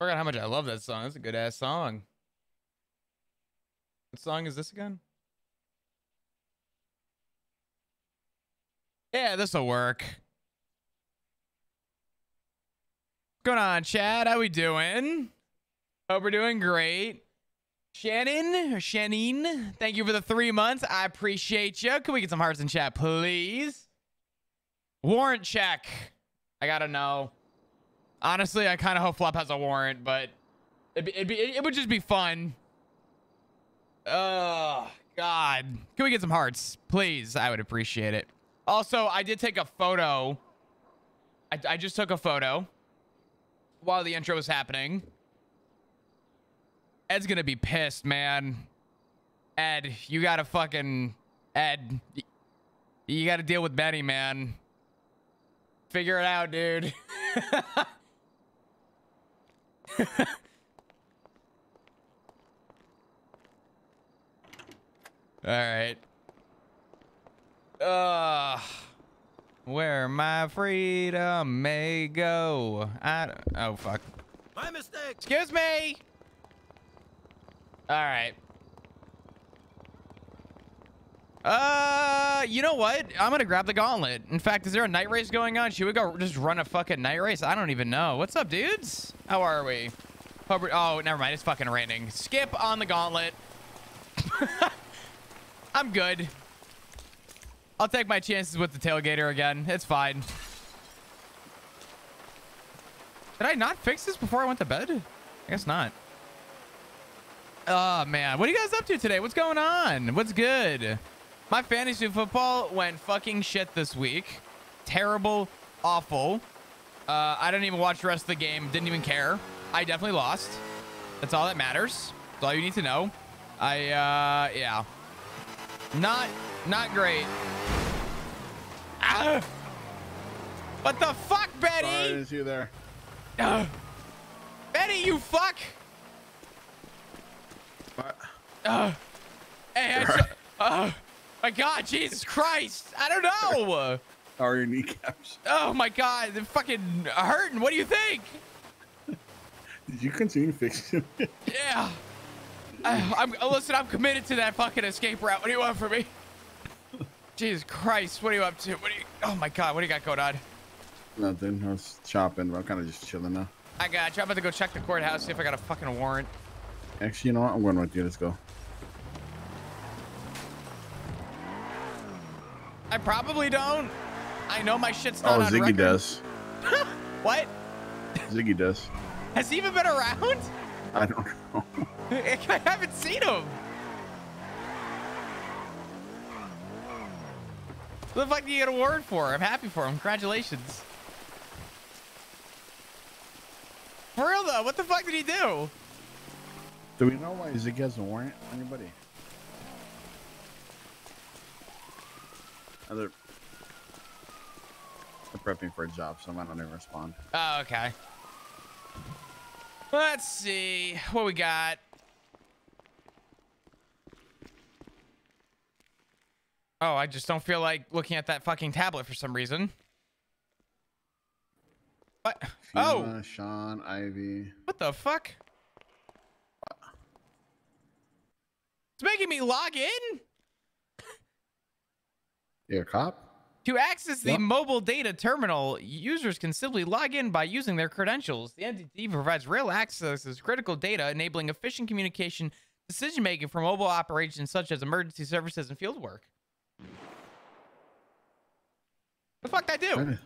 Forgot how much I love that song. That's a good ass song. What song is this again? Yeah, this'll work. What's going on, Chad? How we doing? Hope we're doing great. Shannon, or thank you for the three months. I appreciate you. Can we get some hearts in chat, please? Warrant check. I gotta know. Honestly, I kind of hope Flop has a warrant, but it'd be, it'd be, it would just be fun. Oh, God. Can we get some hearts? Please. I would appreciate it. Also, I did take a photo. I, I just took a photo while the intro was happening. Ed's gonna be pissed, man. Ed, you gotta fucking Ed. You gotta deal with Benny, man. Figure it out, dude. All right. Uh, where my freedom may go. I don't, oh fuck. My mistake. Excuse me. All right. Uh, you know what? I'm gonna grab the gauntlet. In fact, is there a night race going on? Should we go just run a fucking night race? I don't even know. What's up, dudes? How are we? We're- oh, never mind. It's fucking raining. Skip on the gauntlet. I'm good. I'll take my chances with the tailgater again. It's fine. Did I not fix this before I went to bed? I guess not. Oh, man. What are you guys up to today? What's going on? What's good? My fantasy football went fucking shit this week. Terrible. Awful. Uh, I didn't even watch the rest of the game. Didn't even care. I definitely lost. That's all that matters. That's all you need to know. I, uh, yeah. Not, not great. Ah! What the fuck, Sorry, I Betty? didn't see you there. Ugh. Betty, you fuck! What? Ugh. Hey, I Right. oh my God, Jesus Christ! I don't know. How are your kneecaps? Oh my God, they're fucking hurting. What do you think? Did you continue fixing it? Yeah. I, I'm listen. I'm committed to that fucking escape route. What do you want from me? Jesus Christ! What are you up to? What do you? Oh my God! What do you got going on? Nothing. I was chopping, but I'm kind of just chilling now. I got you. I'm about to go check the courthouse see if I got a fucking warrant. Actually, you know what? I'm going with you. Let's go. I probably don't. I know my shit's not Oh, on Ziggy record. does. What? Ziggy does. Has he even been around? I don't know. I haven't seen him. What the fuck do you get a award for? I'm happy for him. Congratulations. For real though, what the fuck did he do? Do we know why Ziggy has a warrant? Anybody? Other. I'm prepping for a job, so I might not even respond. Oh, okay. Let's see what we got. Oh, I just don't feel like looking at that fucking tablet for some reason. What? Oh, Fiona, Sean, Ivy. what the fuck? It's making me log in You're a cop? To access the What? mobile data terminal. Users can simply log in by using their credentials. The entity provides real access to critical data, enabling efficient communication, decision making for mobile operations such as emergency services and field work. The fuck I Why, do?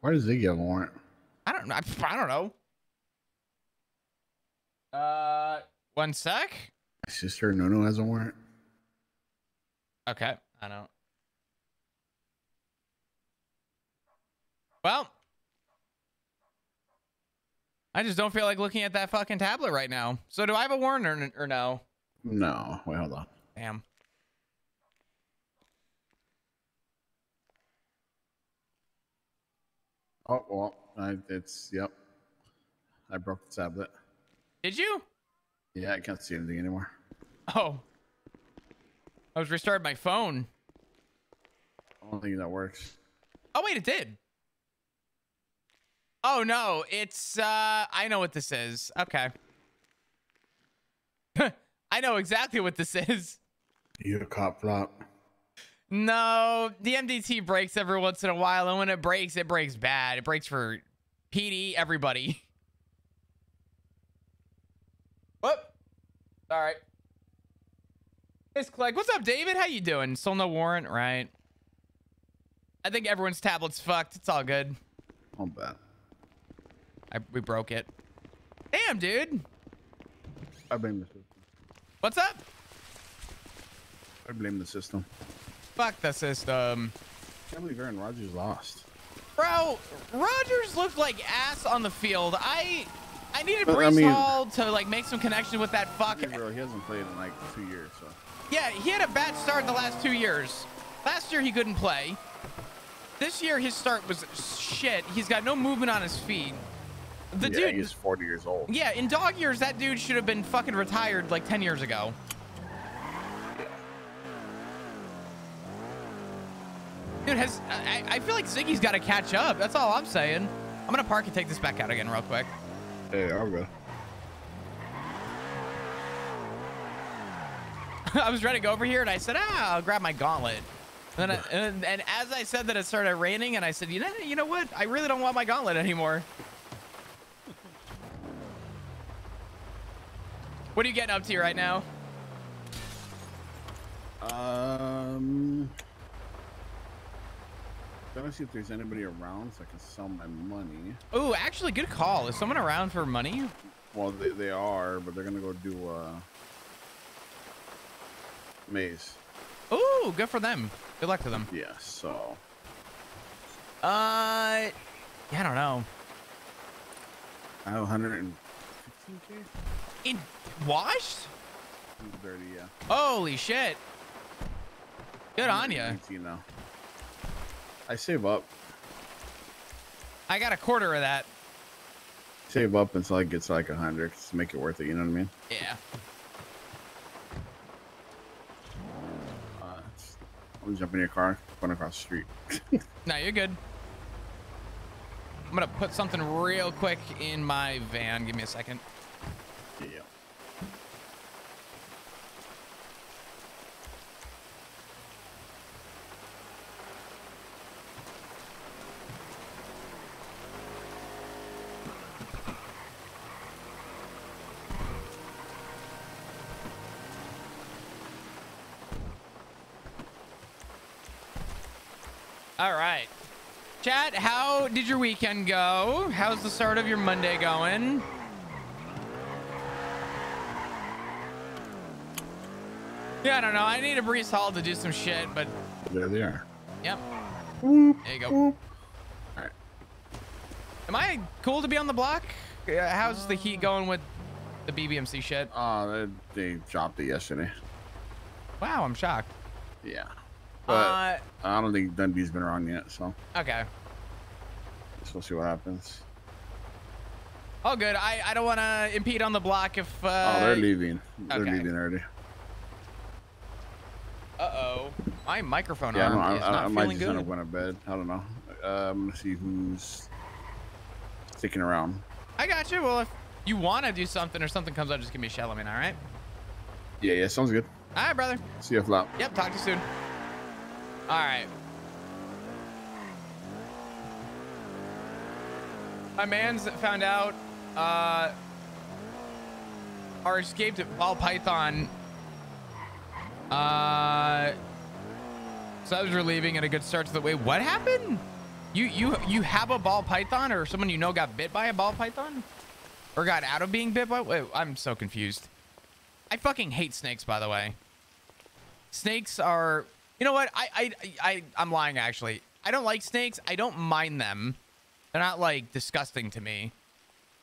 why does Ziggy have a warrant? I don't know. I don't know. Uh, one sec. My sister Nono has a warrant. Okay, I don't. Well, I just don't feel like looking at that fucking tablet right now. So do I have a warrant or, or no? No. Wait, hold on. Damn. Oh, well, I, it's, yep. I broke the tablet. Did you? Yeah, I can't see anything anymore. Oh. I was restarting my phone. I don't think that works. Oh wait, it did. Oh no, it's uh I know what this is. Okay. I know exactly what this is. You're a cop flop. No, the MDT breaks every once in a while, and when it breaks, it breaks bad. It breaks for PD, everybody. Whoop. All right. It's Clegg. What's up, David? How you doing? Still no warrant, right? I think everyone's tablet's fucked. It's all good. I'll bet. I, we broke it. Damn, dude. I blame the system. What's up? I blame the system. Fuck the system. I can't believe Aaron Rodgers lost. Bro, Rodgers looked like ass on the field. I I needed But, I Breece mean- Hall to like make some connection with that fuck. Bro, he hasn't played in like two years, so. Yeah, he had a bad start the last two years. Last year he couldn't play. This year his start was shit. He's got no movement on his feet. The yeah, dude, he's 40 years old. yeah, in dog years that dude should have been fucking retired like 10 years ago. Dude, has I, I feel like Ziggy's got to catch up. That's all I'm saying. I'm gonna park and take this back out again real quick. Hey, I'll go. I was ready to go over here and I said, ah, I'll grab my gauntlet. And, then I, and, and as I said that, it started raining, and I said, you know, you know what? I really don't want my gauntlet anymore. What are you getting up to right now? Um. Gonna see if there's anybody around so I can sell my money. Oh, actually, good call. Is someone around for money? Well, they, they are, but they're gonna go do uh maze. Oh, good for them. Good luck to them. Yeah, so Uh, yeah, I don't know. I have 115k. In washed? 30, yeah. Holy shit. Good on you. 19 now. I save up. I got a quarter of that. Save up until I get to like 100 to make it worth it. You know what I mean? Yeah. Uh, I'm jumping in your car, going across the street. No, you're good. I'm gonna put something real quick in my van. Give me a second. Yeah. All right. Chat, how did your weekend go? How's the start of your Monday going? Yeah, I don't know. I need a Breece Hall to do some shit, but There they are. yep. Whoop, There you go. whoop. All right. Am I cool to be on the block? How's the heat going with the BBMC shit? Uh, they, they dropped it yesterday. Wow, I'm shocked. Yeah. But Uh, I don't think Dundee's been around yet, so okay. guess we'll see what happens. Oh, good. I, I don't want to impede on the block if. Uh, oh, they're leaving. They're okay. leaving already. Uh oh. My microphone Yeah, I, arm I, is I, not I might feeling just end up going to bed. I don't know. Uh, I'm gonna see who's sticking around. I got you. Well, if you want to do something or something comes up, just give me a shout. Let me know. All right. Yeah, yeah, sounds good. All right, brother. See you, Flop. Yep. Talk to you soon. All right. My man's found out uh, our escaped ball python. Uh, so I was relieving and a good start to the way. What happened? You you you have a ball python or someone you know got bit by a ball python? Or got out of being bit by? Wait, I'm so confused. I fucking hate snakes, by the way. Snakes are. You know what? I I I I'm lying actually. I don't like snakes. I don't mind them. They're not like disgusting to me.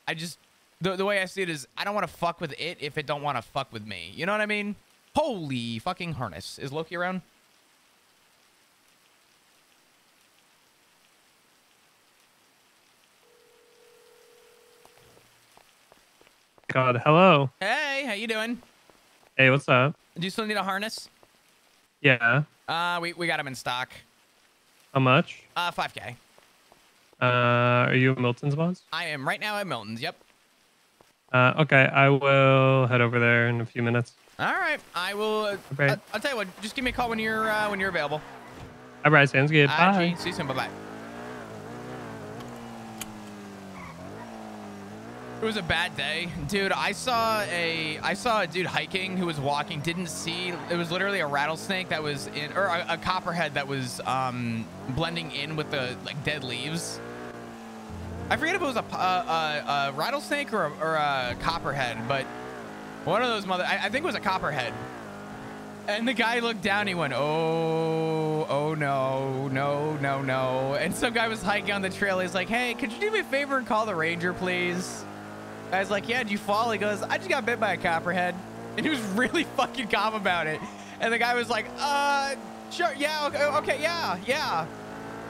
I just the the way I see it is I don't want to fuck with it if it don't want to fuck with me. You know what I mean? Holy fucking harness. Is Loki around? God, hello. Hey, how you doing? Hey, what's up? Do you still need a harness? Yeah. Uh, we we got them in stock. How much? Uh, 5k. Uh, are you at Milton's boss? I am right now at Milton's. Yep. Uh, okay, I will head over there in a few minutes. All right. I will. Uh, Okay. I- I'll tell you what. Just give me a call when you're uh, when you're available. All right, sounds good. All Bye. See you soon. Bye bye. It was a bad day, dude. I saw a I saw a dude hiking who was walking. Didn't see. It was literally a rattlesnake that was in, or a, a copperhead that was um blending in with the like dead leaves. I forget if it was a, a, a, a rattlesnake or a, or a copperhead, but one of those mother. I, I think it was a copperhead. And the guy looked down. He went, "Oh, oh no, no, no, no!" And some guy was hiking on the trail. He's like, "Hey, could you do me a favor and call the ranger, please?" Guy's like, "Yeah, did you fall?" He goes, "I just got bit by a copperhead," and he was really fucking calm about it. And the guy was like, "Uh, sure, yeah, okay, okay yeah, yeah."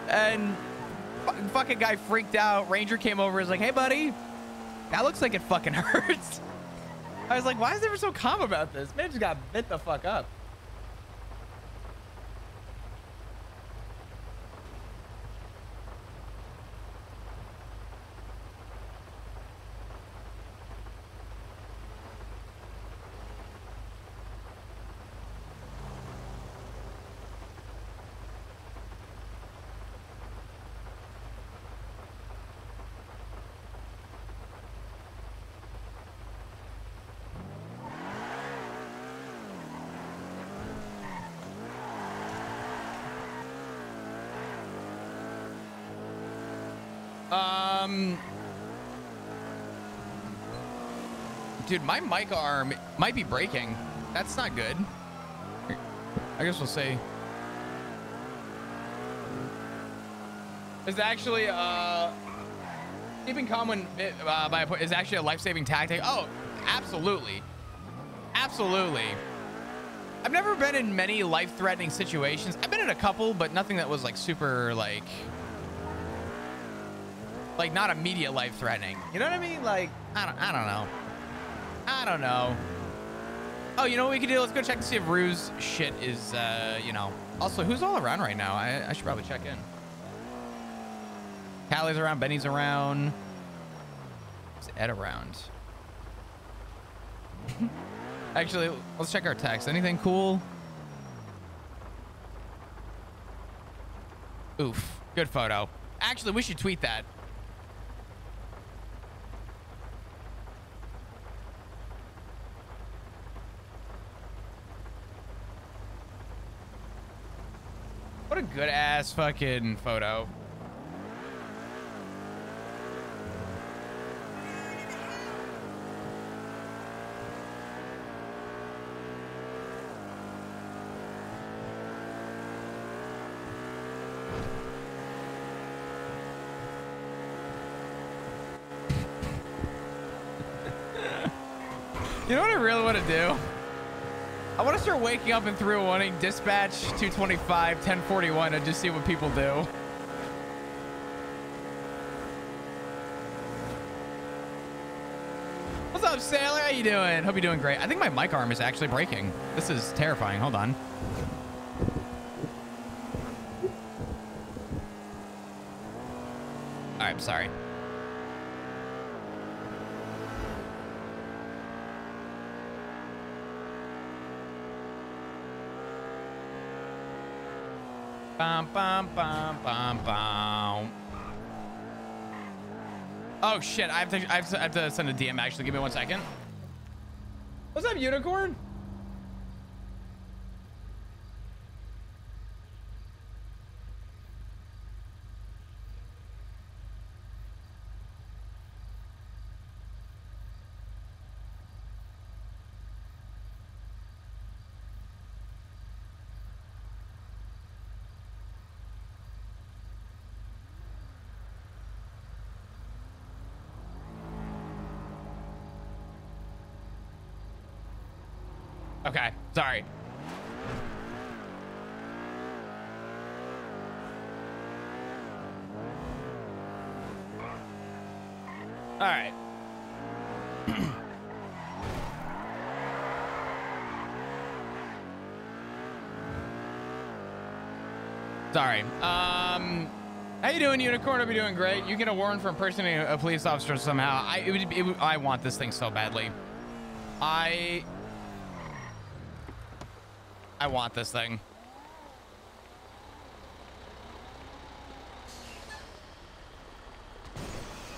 And fu- fucking guy freaked out. Ranger came over. Was like, "Hey, buddy, that looks like it fucking hurts." I was like, "Why is everyone so calm about this?" Man just got bit the fuck up. Um, dude, my mic arm might be breaking. That's not good. I guess we'll see. Is actually uh keeping calm when uh, by is actually a life-saving tactic. Oh, absolutely, absolutely. I've never been in many life-threatening situations. I've been in a couple, but nothing that was like super like like not immediate life threatening. You know what I mean? Like I don't I don't know. I don't know. Oh, you know what we could do? Let's go check to see if Rue's shit is uh, you know. Also, who's all around right now? I, I should probably check in. Callie's around, Benny's around. Is Ed around? Actually, let's check our text. Anything cool? Oof. Good photo. Actually, we should tweet that. What a good ass fucking photo. You know what I really want to do? Want to start waking up in 301 dispatch 225 1041 and just see what people do. What's up, Sailor? How you doing? Hope you're doing great. I think my mic arm is actually breaking. This is terrifying. Hold on. All right, I'm sorry. Bum, bum, bum, bum, bum. Oh shit! I have to. I have to, I have to send a DM. Actually, give me one second. What's up, unicorn? Okay, sorry. All right. sorry. Um How you doing, Unicorn? I'll be doing great. You get a warrant for impersonating a police officer somehow. I it would, it would, I want this thing so badly. I I want this thing.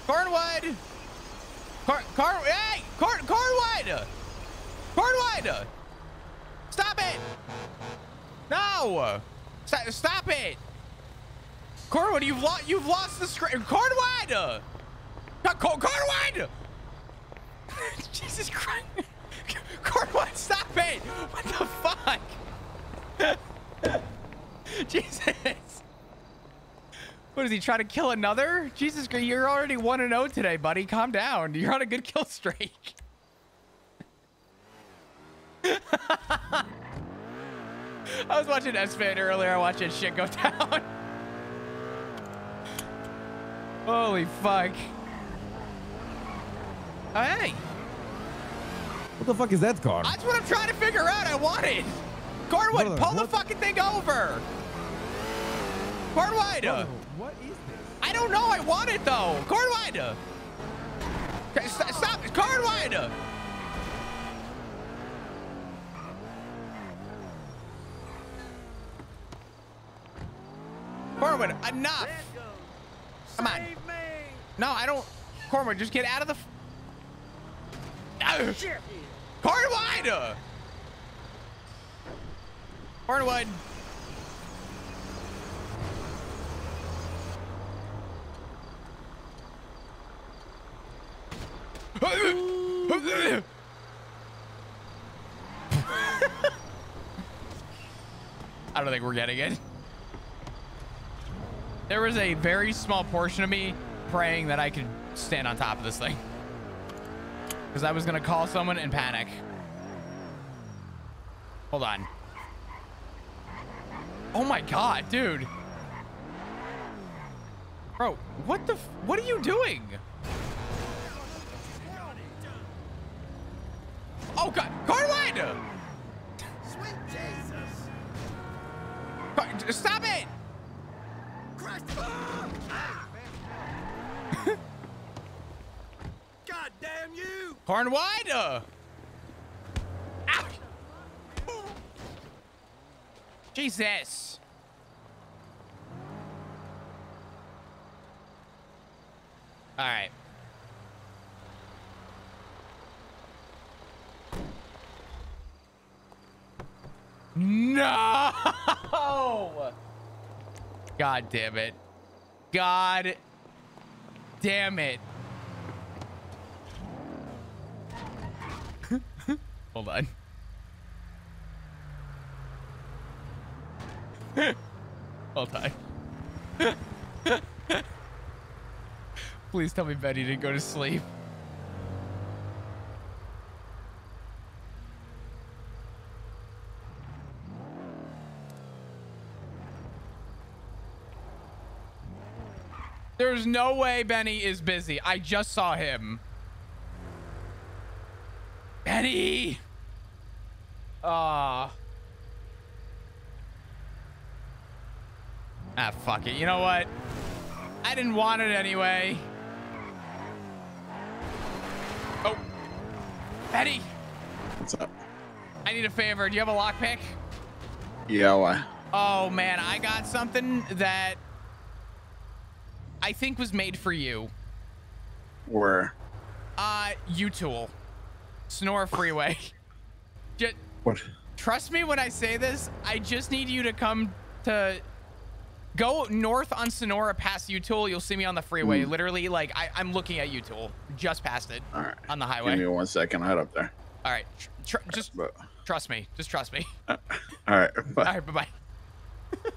Cornwood! Corn, corn, hey! Corn, Cornwood! Cornwood! Stop it! No! Stop, stop it! Cornwood, you've lost, you've lost the screen. Cornwood! Cor Cornwood! Jesus Christ! Cornwood, stop it! What the fuck? Jesus! What is he trying to kill another? Jesus, you're already 1 0 today, buddy. Calm down. You're on a good kill streak. I was watching S-Fan earlier. I watched that shit go down. Holy fuck. Oh, hey. What the fuck is that car? That's what I'm trying to figure out. I want it. Cornwood, Brother, pull the fucking thing over. Cornwood. Brother, what is this? I don't know. I want it though. Cornwood. Okay, st- Stop. Cornwood. Cornwood, enough. Come on. No, I don't. Cornwood, just get out of the. F- Cornwood. Cornwood. I don't think we're getting it. There was a very small portion of me praying that I could stand on top of this thing. Because I was going to call someone and panic. Hold on. Oh my god, dude. Bro, what the f- what are you doing? Oh god, Cornwood! Sweet Jesus! Car- Stop it! Christ! God damn you! Cornwood! Uh. Jesus. All right. No! God damn it. God damn it. Hold on. Hold on. Please tell me Betty didn't go to sleep. There's no way Benny is busy. I just saw him. Benny! Ah. Ah, fuck it. You know what? I didn't want it anyway. Oh. Benny, What's up? I need a favor. Do you have a lockpick? Yeah, why? Oh, man. I got something that I think was made for you. Where? Uh, U-Tool. Senora Freeway. Just, What? trust me when I say this. I just need you to come to go north on Sonora past U-Tool. You'll see me on the freeway. Mm. Literally, like I, I'm looking at U-Tool. Just past it All right. on the highway. Give me one second. I'll head up there. All right, tr- tr- just But, trust me. Just trust me. all right. Bye. All right, bye bye.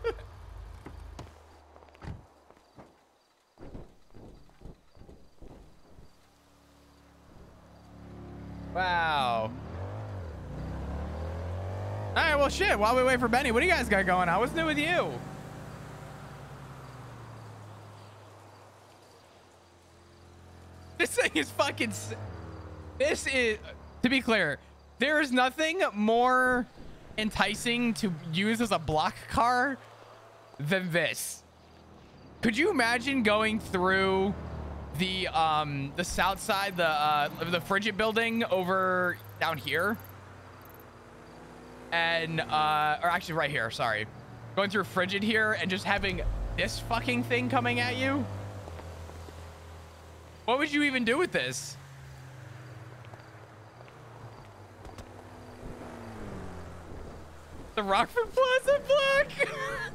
wow. All right, well, shit. While we wait for Benny, what do you guys got going on? What's new with you? This thing is fucking. This is. To be clear, there is nothing more enticing to use as a block car than this. Could you imagine going through the um the south side, the uh the frigid building over down here? And uh or actually right here, sorry. Going through frigid here and just having this fucking thing coming at you? What would you even do with this? The Rockford Plaza block?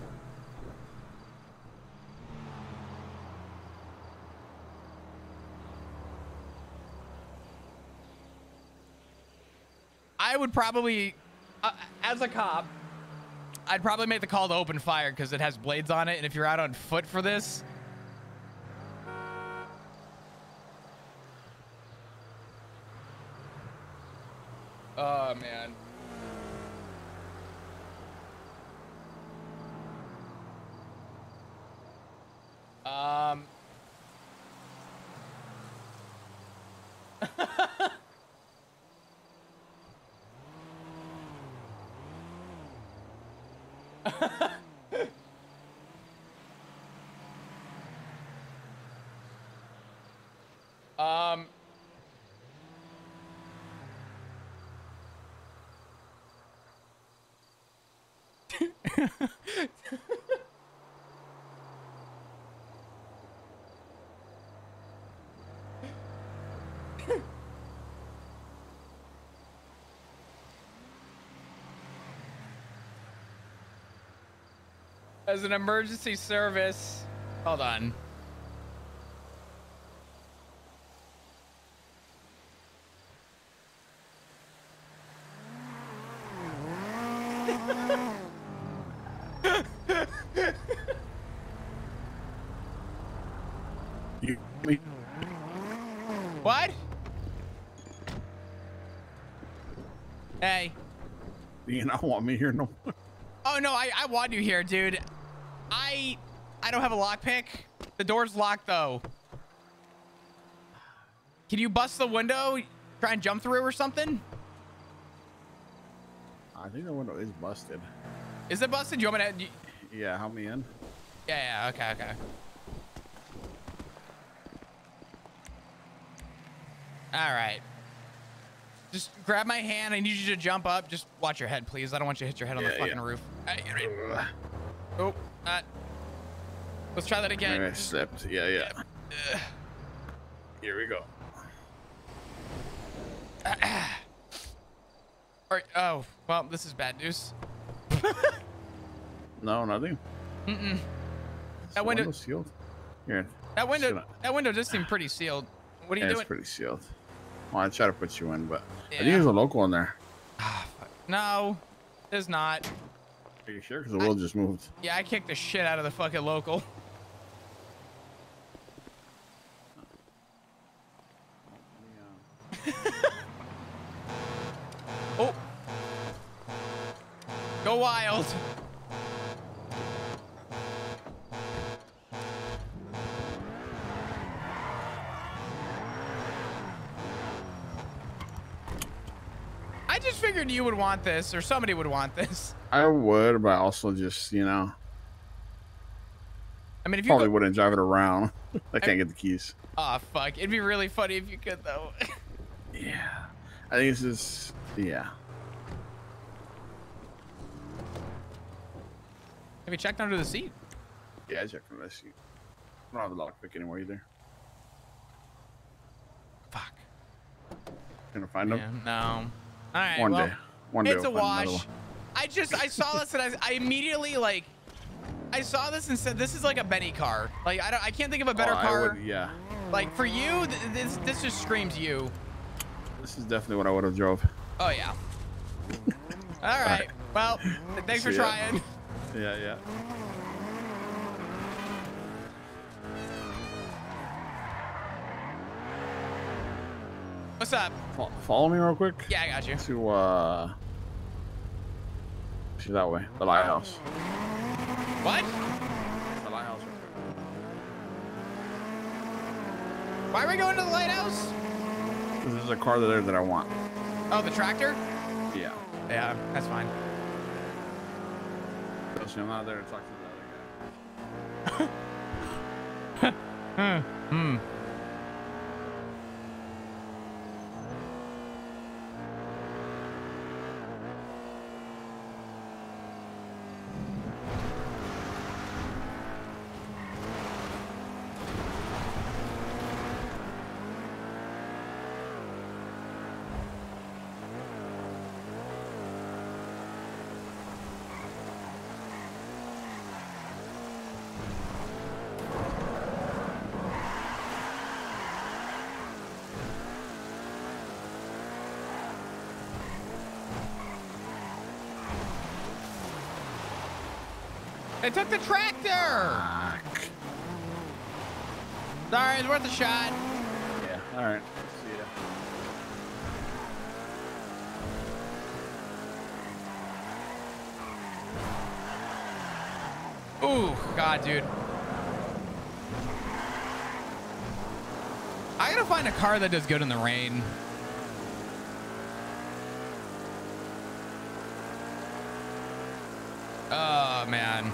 I would probably, uh, as a cop, I'd probably make the call to open fire because it has blades on it, and if you're out on foot for this, oh man. Um. um. As an emergency service. Hold on. You, me, What? Hey. You not want me here no more. Oh no, I, I want you here, dude. I I don't have a lockpick. The door's locked though. Can you bust the window? Try and jump through or something? I think the window is busted. Is it busted? You want me to? Yeah, help me in. Yeah, yeah, okay, okay. All right. Just grab my hand. I need you to jump up. Just watch your head, please. I don't want you to hit your head on the fucking yeah. roof. Uh, Oh, uh, let's try that again. I slipped. Yeah, yeah. Here we go. All right. Oh, well, this is bad news. No, nothing. Mm-mm. That window- sealed. Here. That window, Should've- that window does seem pretty sealed. What are you Yeah, doing? it's pretty sealed. Well, I try to put you in, but I think there's a local in there. Ah. No, there's not. Are you sure? Because the wheel just moved. Yeah, I kicked the shit out of the fucking local. oh. Go wild. I just figured you would want this, or somebody would want this. I would, but I also just, you know, I mean, if you probably go, wouldn't drive it around. I can't get the keys. oh fuck, it'd be really funny if you could though. Yeah. I think this is, yeah. Have you checked under the seat? Yeah, I checked from this seat. I don't have a lockpick anymore either. Fuck. Gonna find them? Yeah, no. All right. One well, day. One day it's a we'll another wash. I just I saw this and I, I immediately like I saw this and said this is like a Benny car. Like I don't I can't think of a better Oh, car. would- yeah. Like for you, th- this this just screams you. This is definitely what I would have drove. Oh yeah. All right. Well, th- thanks for See ya. trying. Yeah, yeah. What's up? Follow me real quick. Yeah, I got you. To uh, see that way, the lighthouse. What? The lighthouse. Why are we going to the lighthouse? This is a car there that I want. Oh, the tractor? Yeah. Yeah, that's fine. So I'm not there to talk to the other guy. Hmm. Hmm. They took the tractor. Sorry, it's worth a shot. Yeah. All right. See ya. Ooh, God, dude. I gotta find a car that does good in the rain. Oh, man.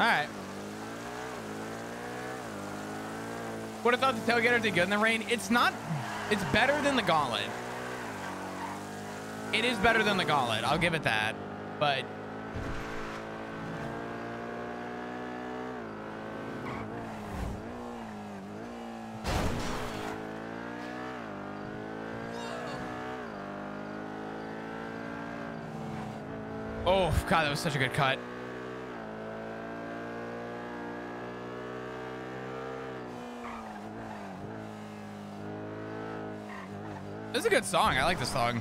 All right. Would have thought the tailgater did good in the rain. It's not. It's better than the gauntlet. It is better than the gauntlet. I'll give it that. But Oh god, that was such a good cut. This is a good song. I like this song.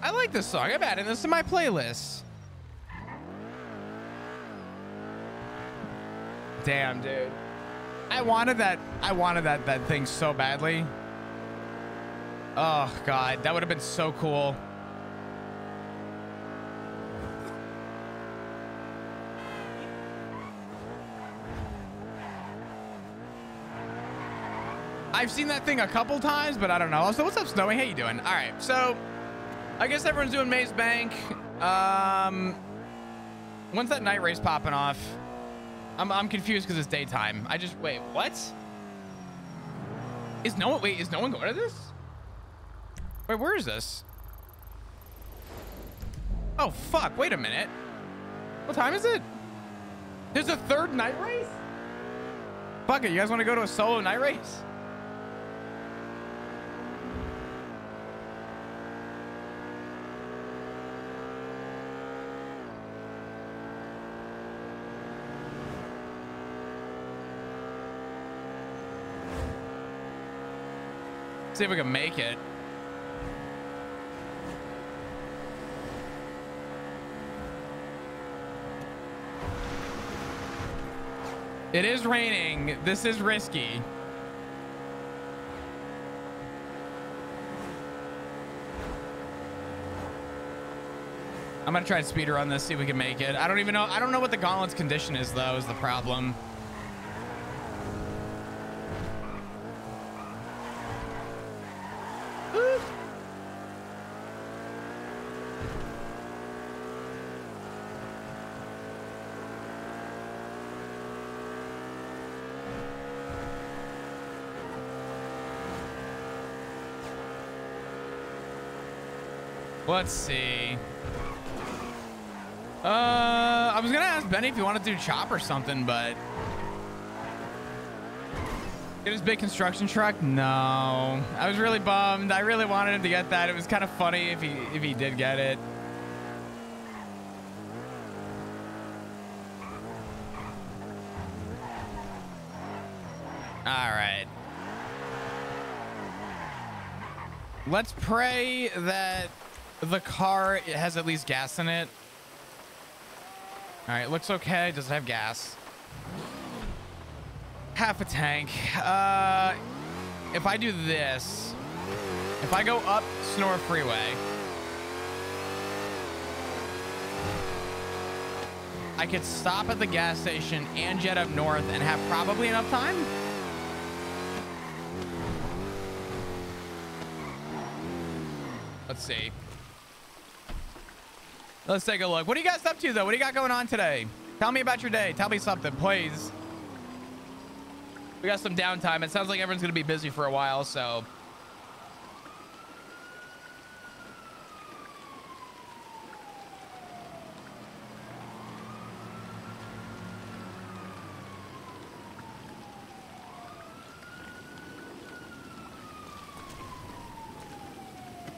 I like this song. I'm adding this to my playlist. Damn, dude. I wanted that. I wanted that that thing so badly. Oh god, that would have been so cool. I've seen that thing a couple times, but I don't know. So what's up, Snowy? How you doing? All right, so I guess everyone's doing Maze Bank. Um, when's that night race popping off? I'm I'm confused because it's daytime. I just wait. What? Is no one wait? Is no one going to this? Wait, where is this? Oh fuck! Wait a minute. What time is it? There's a third night race. Fuck it! You guys want to go to a solo night race? See if we can make it. It is raining. This is risky. I'm gonna try and speed run this, see if we can make it. I don't even know. I don't know what the gauntlet's condition is, though, is the problem. Let's see. Uh, I was gonna ask Benny if he wanted to do chop or something, but get his big construction truck. No, I was really bummed. I really wanted him to get that. It was kind of funny if he if he did get it. All right. Let's pray that the car has at least gas in it. All right, looks okay. Does it have gas? Half a tank. Uh, if I do this, If I go up Senora Freeway, I could stop at the gas station and jet up north and have probably enough time. Let's see. Let's take a look. What are you guys up to, though? What do you got going on today? Tell me about your day. Tell me something, please. We got some downtime. It sounds like everyone's going to be busy for a while, so...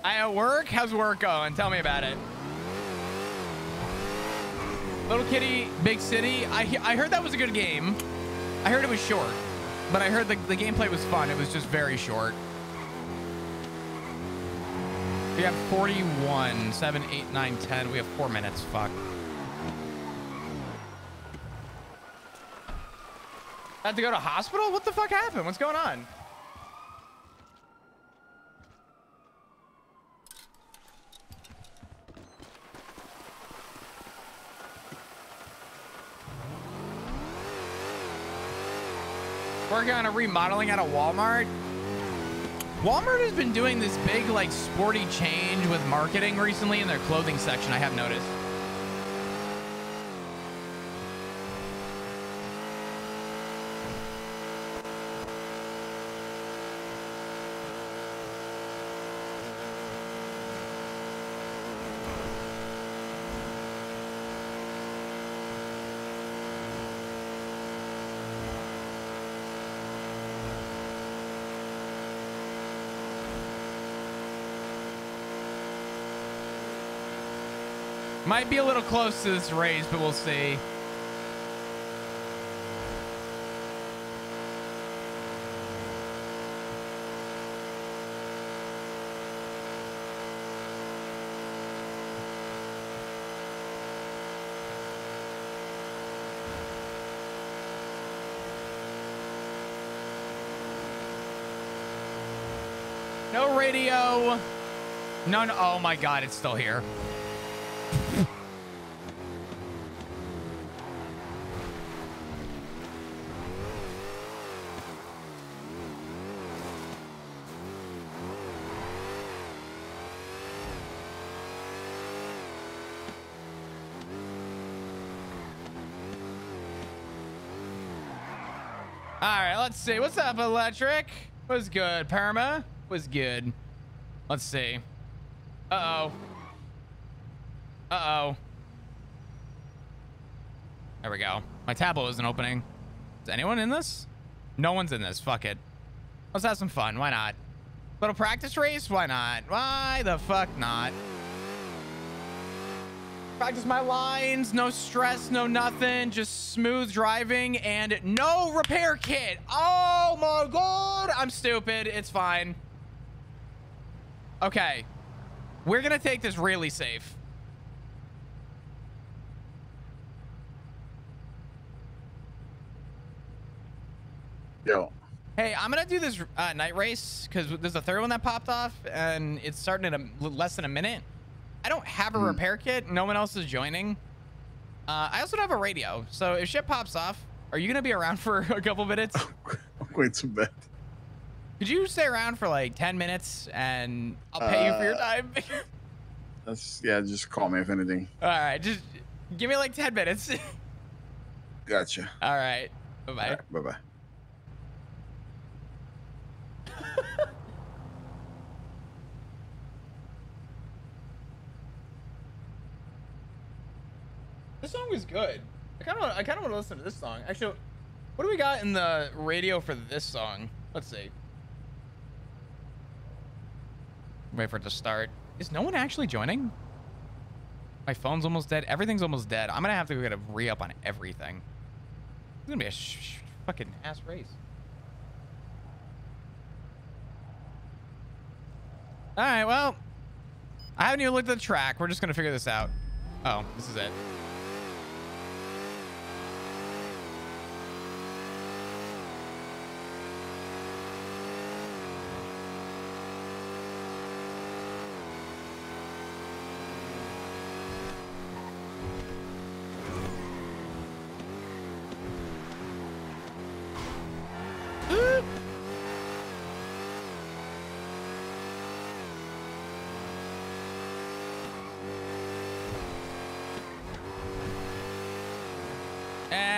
I at work? How's work going? Tell me about it. Little Kitty, Big City. I, I heard that was a good game. I heard it was short, but I heard the, the gameplay was fun. It was just very short. We have 41, 7, 8, 9, 10. We have four minutes. Fuck. I Had to go to hospital? What the fuck happened? What's going on? Working on a remodeling at a Walmart. Walmart has been doing this big, like, sporty change with marketing recently in their clothing section, I have noticed. Might be a little close to this race, but we'll see. No radio. None. Oh my God, it's still here. All right, let's see. What's up, Electric? Was good. Perma was good. Let's see. Uh-oh. Uh-oh. There we go. My tablet isn't opening. Is anyone in this? No one's in this. Fuck it. Let's have some fun. Why not? Little practice race? Why not? Why the fuck not? Practice my lines, no stress, no nothing, just smooth driving and no repair kit. Oh my god, I'm stupid. It's fine. Okay. We're gonna take this really safe. Yo, Hey, I'm gonna do this uh, night race because there's a third one that popped off and it's starting in a less than a minute. I don't have a repair kit. No one else is joining. Uh, I also don't have a radio. So if shit pops off, are you gonna be around for a couple minutes? I'm going to bed. Could you stay around for like 10 minutes and I'll pay you for your Uh, time? That's yeah. Just call me if anything. All right, just give me like 10 minutes. Gotcha. All right, Bye bye bye. Bye This song was good. I kind of I kind of want to listen to this song. Actually, what do we got in the radio for this song? Let's see. Wait for it to start. Is no one actually joining? My phone's almost dead. Everything's almost dead. I'm gonna have to go get a re-up on everything. It's gonna be a sh- sh- fucking ass race. All right, well, I haven't even looked at the track. We're just gonna figure this out. Oh, this is it.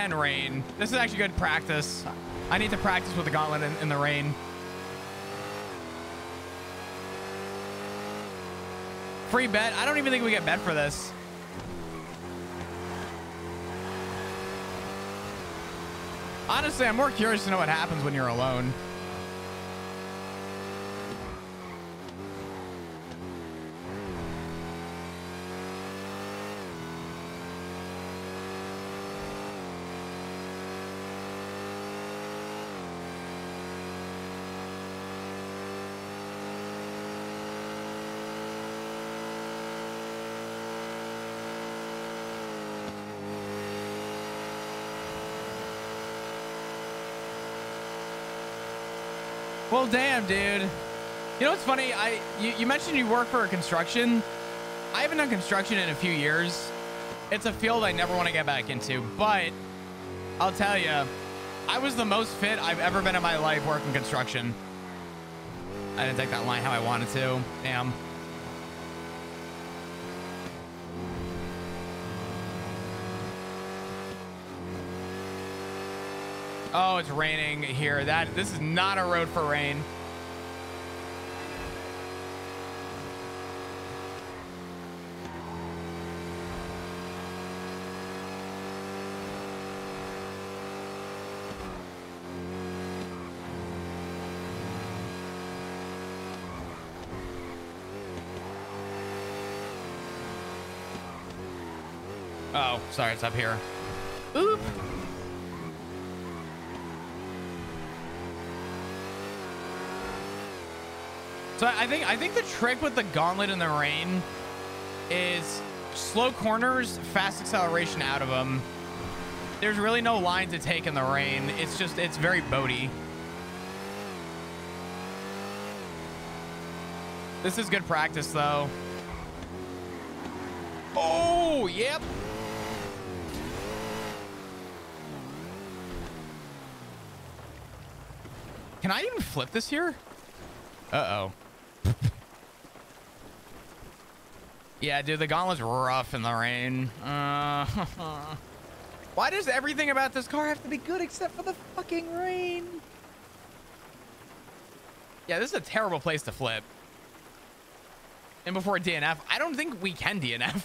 and rain. This is actually good practice. I need to practice with the gauntlet in, in the rain. Free bet. I don't even think we get bet for this. Honestly, I'm more curious to know what happens when you're alone. Well, damn, dude. You know what's funny? I you, you mentioned you work for a construction. I haven't done construction in a few years. It's a field I never want to get back into, but I'll tell you, I was the most fit I've ever been in my life working construction. I didn't take that line how I wanted to. Damn. Oh, it's raining here. That this is not a road for rain. Oh, sorry, it's up here. So I think I think the trick with the gauntlet in the rain is slow corners, fast acceleration out of them. There's really no line to take in the rain. It's just it's very boaty. This is good practice though. Oh, yep. Can I even flip this here? Uh-oh. Yeah, dude, the gauntlet's rough in the rain. Uh, why does everything about this car have to be good except for the fucking rain? Yeah, this is a terrible place to flip. And before DNF, I don't think we can DNF.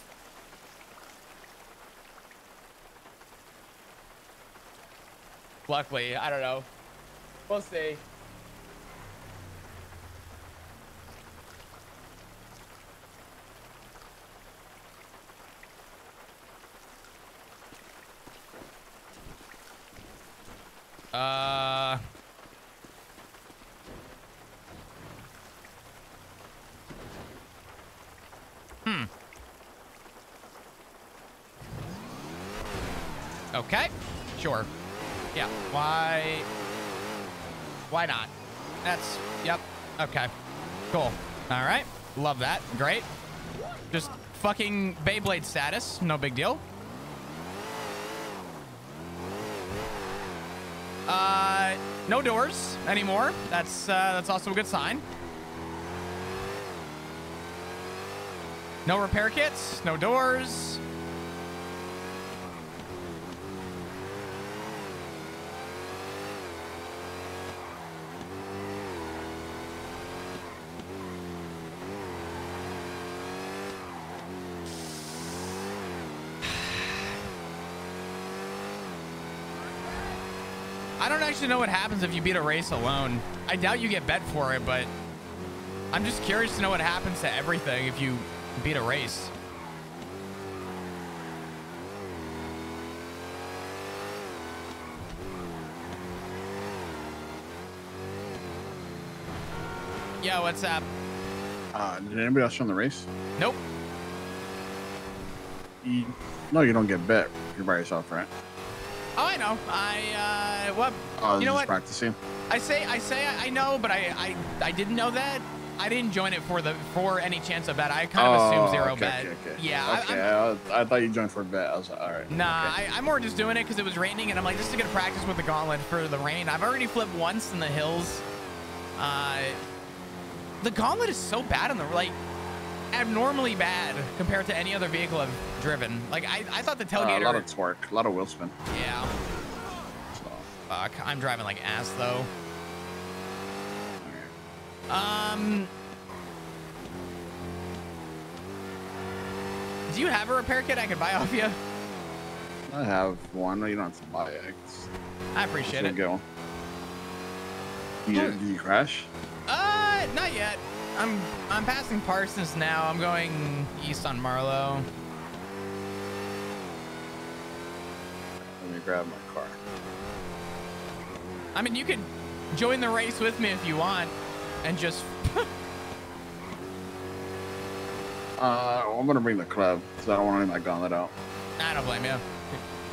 Luckily, I don't know. We'll see. Okay. Sure. Yeah. Why? Why not? That's, yep. Okay. Cool. All right. Love that. Great. Just fucking Beyblade status. No big deal. Uh, no doors anymore. That's, uh, that's also a good sign. No repair kits. No doors. Actually know what happens if you beat a race alone. I doubt you get bet for it, but I'm just curious to know what happens to everything if you beat a race. Yo, what's up? Uh, did anybody else run the race? Nope. You, no, you don't get bet. You're by yourself, right? Oh, I know. I, uh, what? Oh, you know what? practicing. I say, I say, I know, but I, I, I didn't know that. I didn't join it for the for any chance of bet. I kind of assume zero okay, bet. Okay, okay. Yeah, Okay, I, I, thought you joined for a bet. I was like, all right. Nah, okay. I, I'm more just doing it because it was raining, and I'm like, this is a good practice with the gauntlet for the rain. I've already flipped once in the hills. Uh, the gauntlet is so bad on the like. Abnormally bad compared to any other vehicle I've driven. Like I, I thought the Uh, a lot of torque, a lot of wheel spin. yeah. So, Fuck. I'm driving like ass though. Um. Do you have a repair kit I could buy off you? I have one. You don't have to buy it. It's, I appreciate it. one. You, did you crash? Uh, not yet. I'm I'm passing Parsons now. I'm going east on Marlowe. Let me grab my car. I mean, you could join the race with me if you want, and just Uh, I'm gonna bring the club, so I don't want to my gauntlet out. I don't blame you.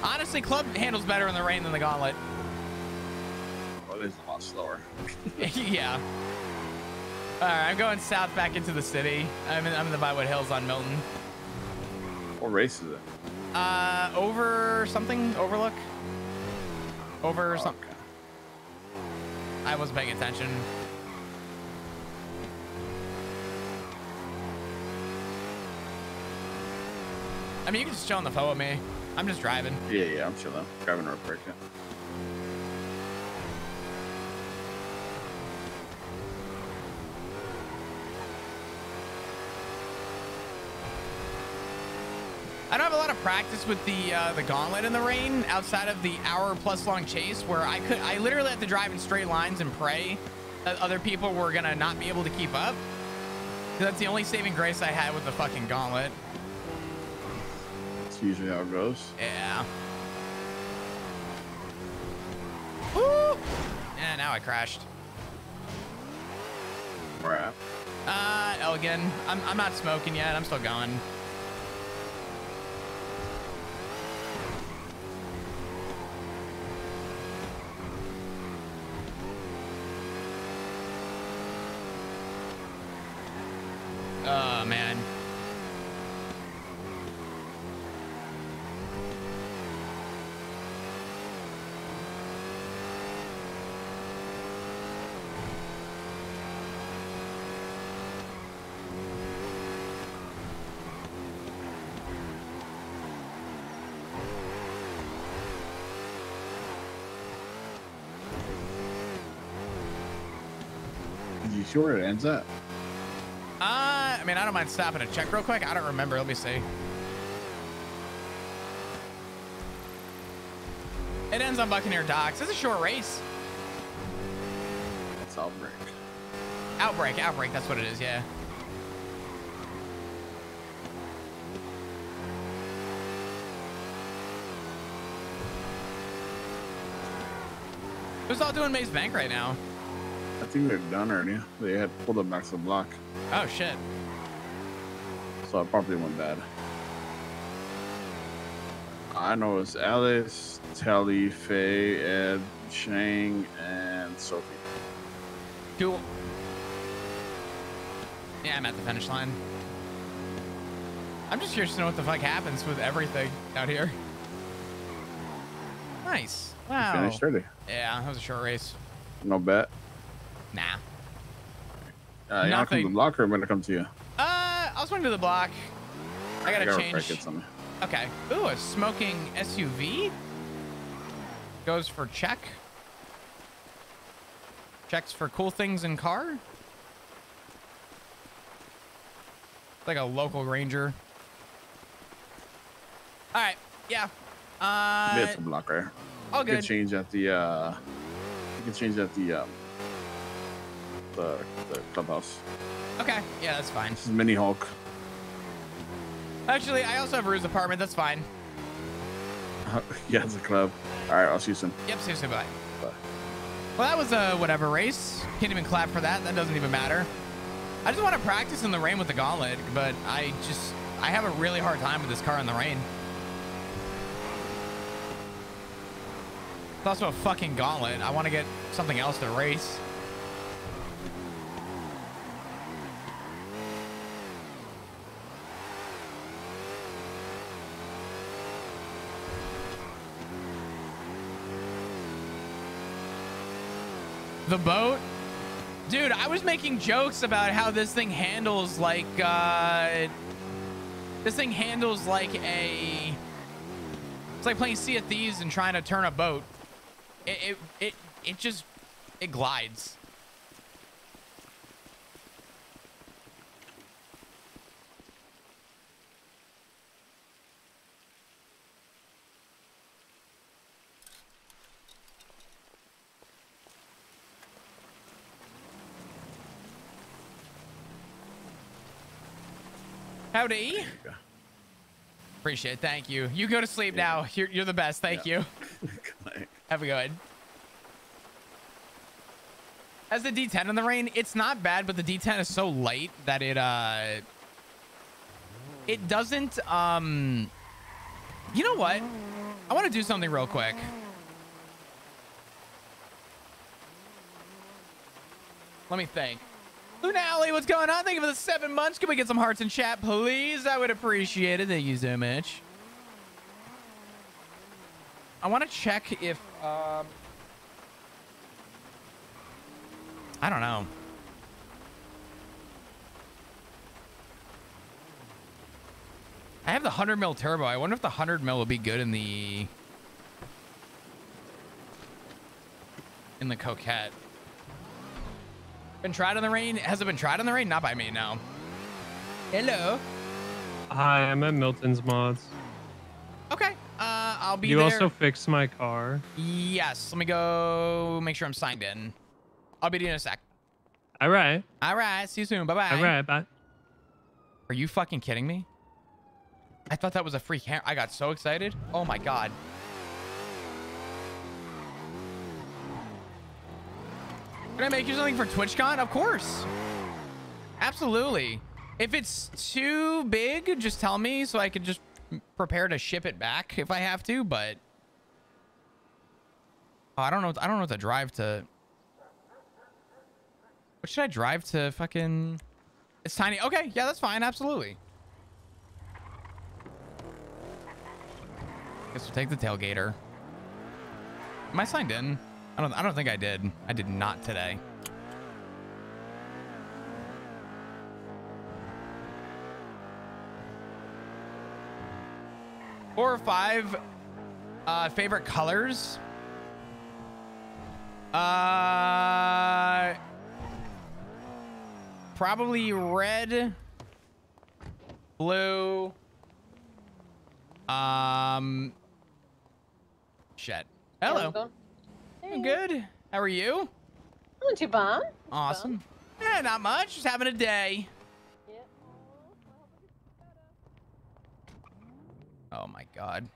Honestly, club handles better in the rain than the gauntlet. Well, it is a lot slower. yeah. All right, I'm going south back into the city. I'm in, I'm in the Vinewood Hills on Milton. What race is it? Uh, over something, Overlook. Over Oh, something. okay. I wasn't paying attention. I mean, you can just chill on the phone with me. I'm just driving. Yeah, yeah, I'm chilling. Grabbing a repair kit. I don't have a lot of practice with the uh, the gauntlet in the rain outside of the hour plus long chase where I could I literally had to drive in straight lines and pray that other people were gonna not be able to keep up. That's the only saving grace I had with the fucking gauntlet. That's usually how it goes. Yeah. Woo! Yeah, now I crashed. At? Uh, Elgin. I'm, I'm not smoking yet. I'm still going. Oh, man. Sure where it ends up? Uh, I mean, I don't mind stopping to check real quick. I don't remember. Let me see. It ends on Buccaneer Docks. It's a short race. That's outbreak. Outbreak, outbreak. That's what it is. Yeah. Who's all doing Maze Bank right now? Think they're done already. They had pulled up back to the block, Oh shit. so I probably went bad. I know it's Alice, Telly, Faye, Ed, Shang, and Sophie. Cool. Yeah, I'm at the finish line. I'm just curious to know what the fuck happens with everything out here. Nice. Wow. Finished early. Yeah, that was a short race. No bet. Nah. Uh, you want to come to Nothing. the block or I'm gonna come to you? Uh, I'll swing to the block. I gotta change. It. Okay. Ooh, a smoking SUV. Goes for check. Checks for cool things in car. Like a local ranger. All right. Yeah. Uh, it's a block right? all You can good. change at the uh you can change at the um the the clubhouse. Okay. Yeah, that's fine. This is mini Hulk. Actually, I also have Rue's apartment. That's fine. yeah, it's a club. Alright, I'll see you soon. Yep. Seriously, bye. Bye. Well, that was a whatever race. Can't even clap for that. That doesn't even matter. I just want to practice in the rain with the gauntlet, but I just I have a really hard time with this car in the rain. It's also a fucking gauntlet. I want to get something else to race. The boat Dude, I was making jokes about how this thing handles like uh this thing handles like a it's like playing Sea of Thieves and trying to turn a boat. It it it, it just it glides. Howdy. Appreciate it. Thank you. You go to sleep now. You're, you're the best. Thank you. Have a good. As the D10 in the rain, it's not bad, but the D10 is so light that it uh it doesn't um you know what? I want to do something real quick. Let me think. Luna Alley, what's going on? Thank you for the seven months. Can we get some hearts in chat, please? I would appreciate it. Thank you so much. I want to check if um I don't know. I have the 100 mil turbo. I wonder if the 100 mil will be good in the in the coquette. Been tried in the rain? Has it been tried in the rain? Not by me, no. Hello. Hi, I'm at Milton's Mods. Okay. Uh, I'll be you there. also fixed my car. Yes. Let me go make sure I'm signed in. I'll be there in a sec. All right. All right. See you soon. Bye bye. All right. Bye. Are you fucking kidding me? I thought that was a free camera. I got so excited. Oh my god. Can I make you something for TwitchCon? Of course. Absolutely. If it's too big, just tell me so I could just prepare to ship it back if I have to, but oh, I don't know. I don't know what to drive to. What should I drive to fucking It's tiny. Okay, yeah, that's fine. Absolutely. Guess we'll take the tailgater. Am I signed in? I don't. I don't think I did. I did not today. Four or five uh, favorite colors. Uh, probably red, blue. Um, shit. Hello. I'm good. How are you? i Not too bad. Awesome. Yeah, not much. Just having a day. Yeah. Oh my god.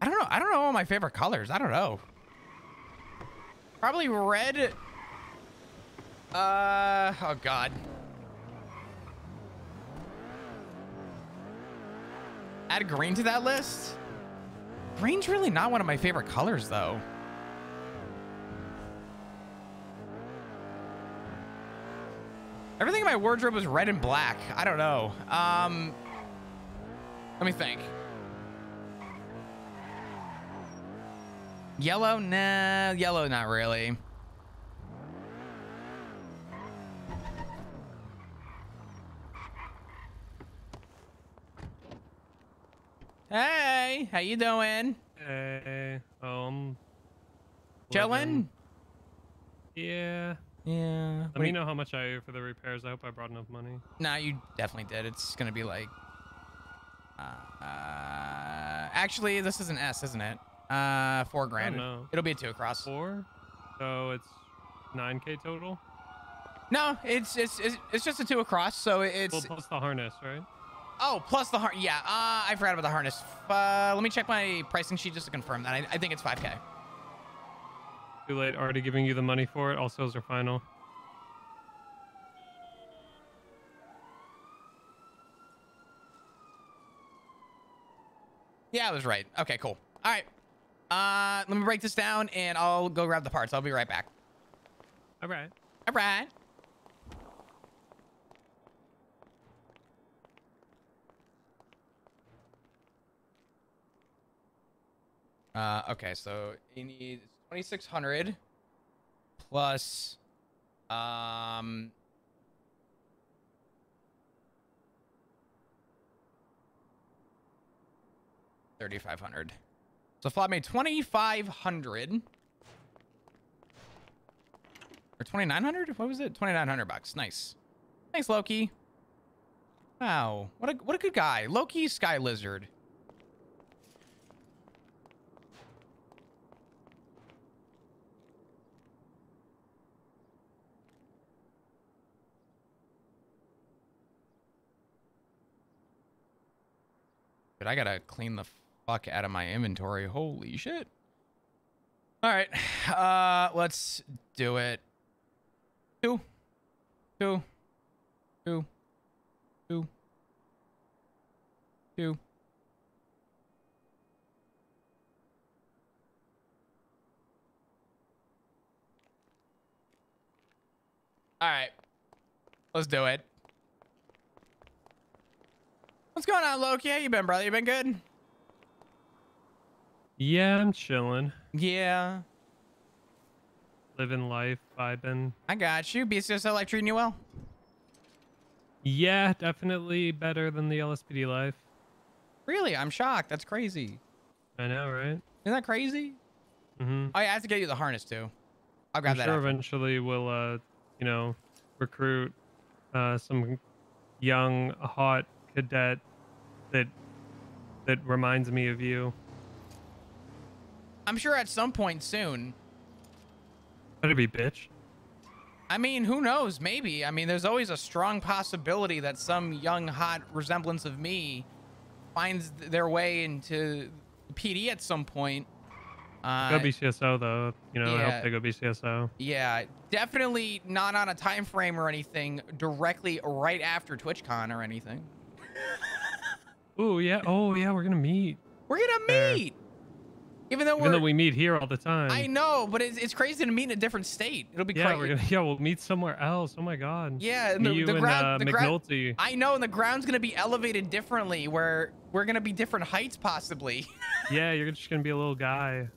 I don't know. I don't know all my favorite colors. I don't know. Probably red. Uh, oh god. Add green to that list? Green's really not one of my favorite colors, though. Everything in my wardrobe is red and black. I don't know. Um, let me think. Yellow? Nah, yellow, not really. Hey, how you doing? Hey. Um. Chillin'? Yeah. Yeah. Let me know how much I owe for the repairs. I hope I brought enough money. Nah, you definitely did. It's gonna be like. Uh, uh, actually, this is an S, isn't it? Uh, four grand. It'll be a two across. Four. So it's 9k total. No, it's it's it's, it's just a two across. So it's well, plus the harness, right? oh plus the harness. Yeah, uh, I forgot about the harness. Uh, let me check my pricing sheet just to confirm that. I, I think it's five k. Too late. Already giving you the money for it. All sales are final. Yeah, I was right. Okay, cool. All right. Uh, let me break this down and I'll go grab the parts. I'll be right back. All right. All right. Uh, okay, so you need 2600 plus um Thirty-five hundred. So Flop made twenty-five hundred or twenty-nine hundred. What was it? Twenty-nine hundred bucks. Nice, Thanks, Loki. Wow, what a what a good guy. Loki Sky Lizard. But I gotta clean the fuck out of my inventory. Holy shit. All right, uh, let's do it. Two, two, two, two, two. All right, let's do it. What's going on, Loki? How you been, brother? You been good? Yeah, I'm chilling, Yeah, living life, vibing. I got you. BCSL like treating you well? Yeah, definitely better than the LSPD life. Really? I'm shocked. That's crazy. I know, right? Isn't that crazy? Mm-hmm. Oh, yeah, I have to get you the harness too. I'll grab I'm that. sure after. eventually we'll, uh, you know, recruit uh, some young, hot cadet that that reminds me of you. I'm sure at some point soon. Better be bitch. I mean, who knows? Maybe. I mean, there's always a strong possibility that some young, hot resemblance of me finds their way into PD at some point. Uh, Go BCSO though. You know, I yeah. hope they go BCSO. yeah, definitely not on a time frame or anything directly right after TwitchCon or anything. Oh yeah. Oh yeah. We're gonna meet. We're gonna meet. Even though Even though we meet here all the time. I know, but it's, it's crazy to meet in a different state. It'll be yeah, crazy. we're gonna. Yeah, we'll meet somewhere else. Oh my god. Yeah, and the, you the and ground, uh, the ground, McNulty. I know, and the ground's gonna be elevated differently, where we're gonna be different heights, possibly. Yeah, you're just gonna be a little guy.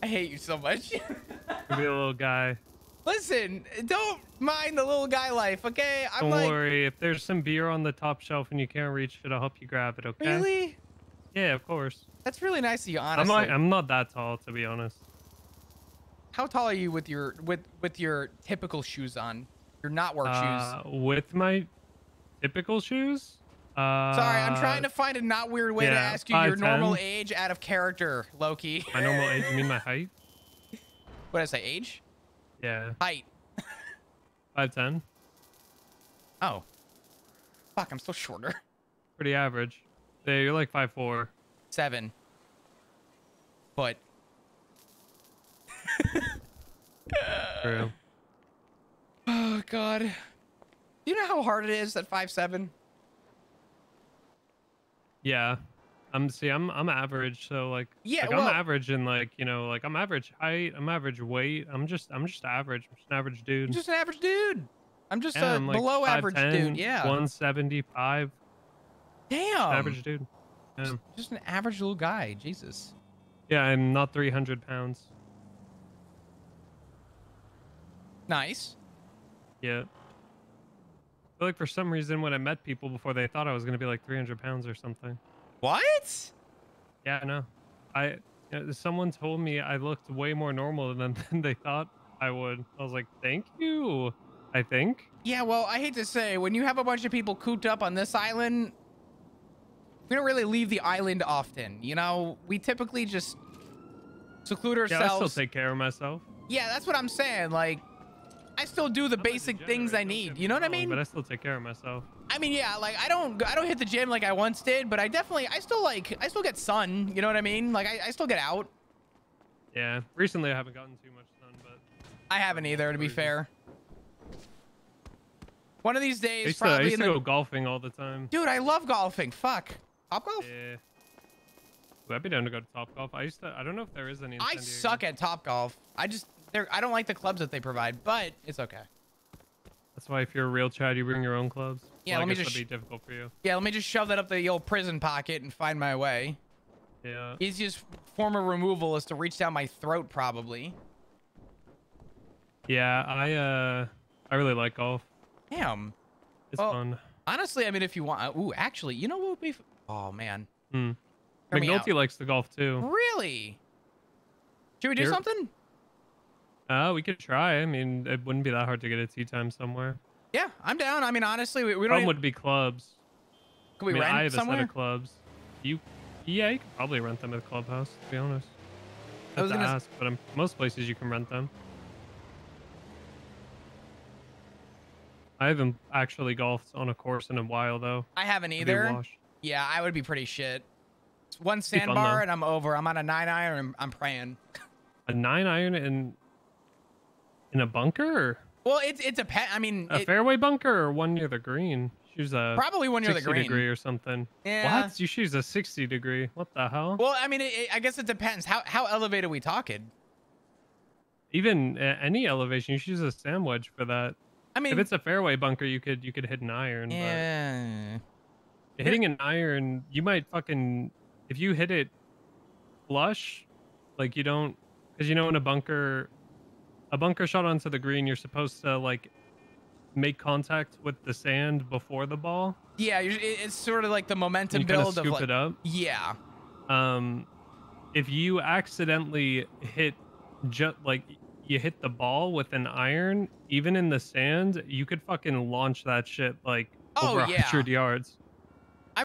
I hate you so much. You're be a little guy. Listen, don't mind the little guy life, okay? I'm Don't like, worry. If there's some beer on the top shelf and you can't reach it, I'll help you grab it. Okay? really? Yeah, of course. That's really nice of you, I'm honestly. not. I'm not that tall, to be honest. How tall are you with your with with your typical shoes on? Your not work Uh, shoes. with my typical shoes. Uh, Sorry, I'm trying to find a not weird way to ask you your 5'10". normal age out of character, Loki. My normal age. You mean my height? what did I say? Age? Yeah, Height. five ten. Oh. Fuck, I'm still shorter. Pretty average. Yeah, you're like five four. Seven. But True. oh god. You know how hard it is at five seven? Yeah. I'm see. I'm I'm average. So like. Yeah, Like, well- I'm average in like you know like I'm average height. I'm average weight. I'm just I'm just average. I'm just an average dude. I'm just an average dude. I'm just yeah, a I'm like below average dude. Yeah. 175. Damn. average dude. Yeah. Just, an average little guy. Jesus. yeah, I'm not 300 pounds. Nice. Yeah. I feel like for some reason when I met people before, they thought I was gonna be like 300 pounds or something. What? Yeah, I know. I you know, someone told me I looked way more normal than, than they thought I would. I was like, thank you. I think. Yeah, well, I hate to say, when you have a bunch of people cooped up on this island, we don't really leave the island often. You know, we typically just seclude ourselves. Yeah, I still take care of myself. Yeah, that's what I'm saying. Like, I still do the I'm basic things I need. You know what I mean? But I still take care of myself. I mean, yeah, like I don't, I don't hit the gym like I once did, but I definitely, I still like, I still get sun. You know what I mean? Like, I, I still get out. Yeah. Recently, I haven't gotten too much sun, but I haven't either, to be fair. One of these I days, used to, I used to the. go golfing all the time. Dude, I love golfing. Fuck. Top golf? Yeah. I'd be down to go to Top Golf. I used to. I don't know if there is any. I suck at Top Golf. I just they're I don't like the clubs that they provide, but it's okay. That's why if you're a real Chad, you bring your own clubs. Yeah, Well, let me just that'd be difficult for you. Yeah, let me just shove that up the old prison pocket and find my way. Yeah. Easiest form of removal is to reach down my throat, probably. Yeah, I uh, I really like golf. Damn. It's Well, fun. Honestly, I mean, if you want, ooh, actually, you know what would be? Oh man, Hmm. Hear me out. McNulty likes the golf too. really? Should we do You're- something? Uh, we could try. I mean, it wouldn't be that hard to get a tee time somewhere. Yeah, I'm down. I mean, honestly, we, we don't. Problem Even, would be clubs. can we I mean, rent I have a set of clubs. You, yeah, you could probably rent them at a Clubhouse. To be honest, I I was gonna ask, but um, most places you can rent them. I haven't actually golfed on a course in a while though. I haven't either. Yeah, I would be pretty shit. One be fun, sandbar and I'm over. I'm on a nine iron. And I'm praying. A nine iron in in a bunker, or Well, it's it's a pet. I mean, a it- fairway bunker, or one near the green. She's a probably one near the 60 green. degree or something. Yeah. What? You choose a 60 degree. What the hell? Well, I mean, it, it- I guess it depends. How how elevated we talking? Even uh, any elevation, you should use a sand wedge for that. I mean, if it's a fairway bunker, you could you could hit an iron. yeah. But hitting an iron, you might fucking if you hit it flush, like you don't, because you know in a bunker, a bunker shot onto the green, you're supposed to like make contact with the sand before the ball. Yeah, it's sort of like the And momentum you kind of build of scoop like, it up. yeah, um if you accidentally hit just like you hit the ball with an iron even in the sand you could fucking launch that shit like Oh, over a yeah. 100 yards